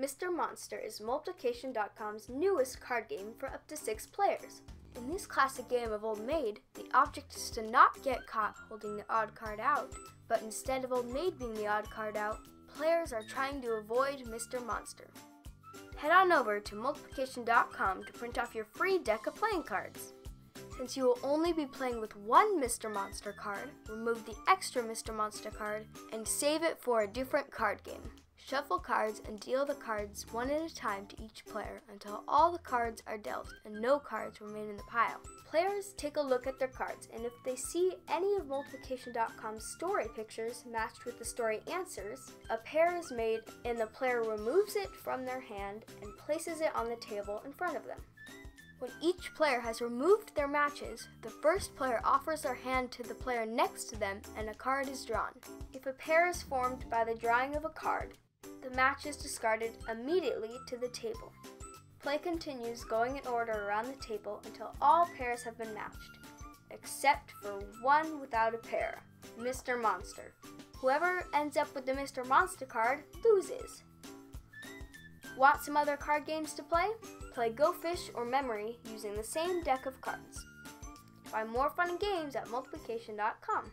Mr. Monster is Multiplication.com's newest card game for up to six players. In this classic game of Old Maid, the object is to not get caught holding the odd card out, but instead of Old Maid being the odd card out, players are trying to avoid Mr. Monster. Head on over to Multiplication.com to print off your free deck of playing cards. Since you will only be playing with one Mr. Monster card, remove the extra Mr. Monster card and save it for a different card game. Shuffle cards and deal the cards one at a time to each player until all the cards are dealt and no cards remain in the pile. Players take a look at their cards, and if they see any of Multiplication.com's story pictures matched with the story answers, a pair is made and the player removes it from their hand and places it on the table in front of them. When each player has removed their matches, the first player offers their hand to the player next to them and a card is drawn. If a pair is formed by the drawing of a card, the match is discarded immediately to the table. Play continues going in order around the table until all pairs have been matched, except for one without a pair, Mr. Monster. Whoever ends up with the Mr. Monster card loses. Want some other card games to play? Play Go Fish or Memory using the same deck of cards. Find more fun games at multiplication.com.